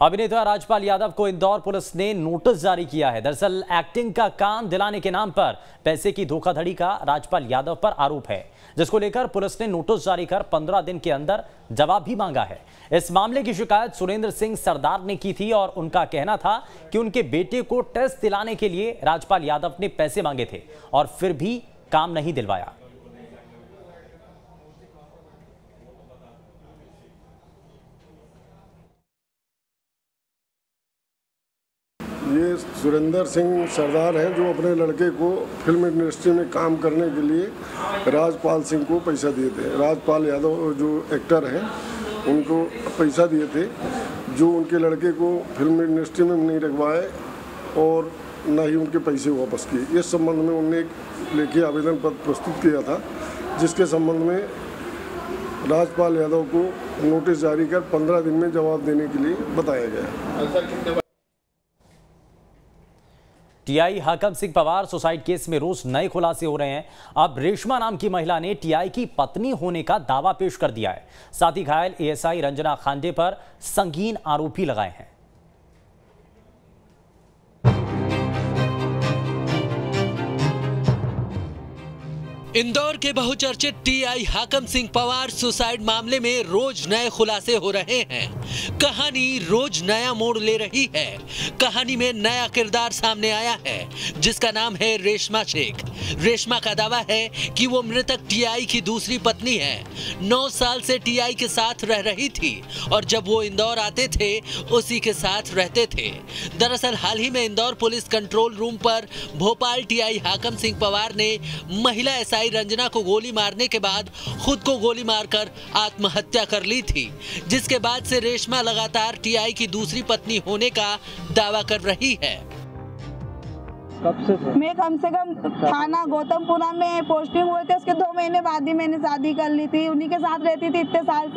अभिनेता राजपाल यादव को इंदौर पुलिस ने नोटिस जारी किया है। दरअसल एक्टिंग का काम दिलाने के नाम पर पैसे की धोखाधड़ी का राजपाल यादव पर आरोप है, जिसको लेकर पुलिस ने नोटिस जारी कर 15 दिन के अंदर जवाब भी मांगा है। इस मामले की शिकायत सुरेंद्र सिंह सरदार ने की थी और उनका कहना था कि उनके बेटे को टेस्ट दिलाने के लिए राजपाल यादव ने पैसे मांगे थे और फिर भी काम नहीं दिलवाया। ये सुरेंद्र सिंह सरदार हैं जो अपने लड़के को फ़िल्म इंडस्ट्री में काम करने के लिए राजपाल सिंह को पैसा दिए थे। राजपाल यादव जो एक्टर हैं, उनको पैसा दिए थे, जो उनके लड़के को फ़िल्म इंडस्ट्री में नहीं रखवाए और न ही उनके पैसे वापस किए। इस संबंध में उनने एक लेखी आवेदन पत्र प्रस्तुत किया था, जिसके संबंध में राजपाल यादव को नोटिस जारी कर 15 दिन में जवाब देने के लिए बताया गया। TI Hakam Singh Pawar suicide case में रोज नए खुलासे हो रहे हैं। अब रेशमा नाम की महिला ने टीआई की पत्नी होने का दावा पेश कर दिया है। साथ ही घायल एएसआई रंजना खांडे पर संगीन आरोपी लगाए हैं। इंदौर के बहुचर्चित टीआई हाकम सिंह पवार सुसाइड मामले में रोज नए खुलासे हो रहे हैं। कहानी रोज नया मोड़ ले रही है। कहानी में नया किरदार सामने आया है, जिसका नाम है रेशमा शेख। रेशमा का दावा है कि वो मृतक टीआई की दूसरी पत्नी है। नौ साल से टीआई के साथ रह रही थी और जब वो इंदौर आते थे, उसी के साथ रहते थे। दरअसल हाल ही में इंदौर पुलिस कंट्रोल रूम पर भोपाल टीआई हाकम सिंह पवार ने महिला एसआई रंजना को गोली मारने के बाद खुद को गोली मारकर आत्महत्या कर ली थी, जिसके बाद से रेशमा लगातार टीआई की दूसरी पत्नी होने का दावा कर रही है। कब से मैं कम से कम थाना गौतमपुरा में पोस्टिंग हुए थे उसके दो महीने बाद ही मैंने शादी कर ली थी। उन्हीं के साथ रहती थी इतने साल